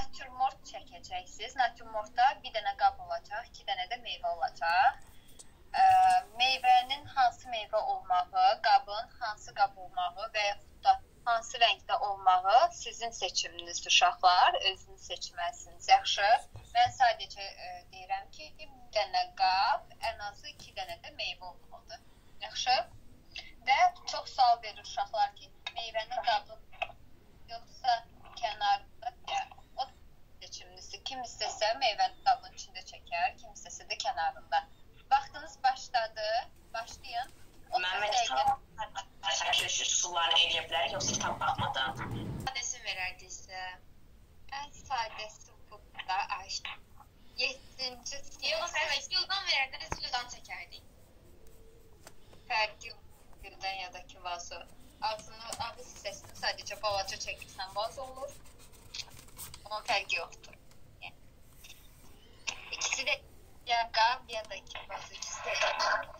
natürmort çəkəcəksiniz. Natürmortda bir dənə qab olacaq, iki dənə də meyvə olacaq. Ə, meyvənin hansı meyvə olmağı, qabın hansı qab olmağı və yaxud da hansı rəngdə olmağı sizin seçiminizdir uşaqlar. Özünüz seçməlisiniz. Yaxşı? Mən sadəcə ə, deyirəm ki, bir dənə qab, ən azı 2 dənə də meyvə olmalıdır. Yaxşı? Meyvənin qabının içində çəkər, kim istəsə də kənarında. Vaxtınız başladı. Başlayın. 30 Məhəmməd dəqiqə çəkiliş üsullarını eləyə bilər, yoxsa kitab baxmadan? Adresi verərdinizsə. ən sadəsi bu da ay. 7-ci Yox, evet, yıldan verərdiniz, yıldan çəkərdik. fərqi birdən ya da ki vazo. Ağzını, ağız hissəsini sadəcə balaca çəkirsən vazo olur. Onun fərqi yoxdur. Gávea daqui, posso dizer.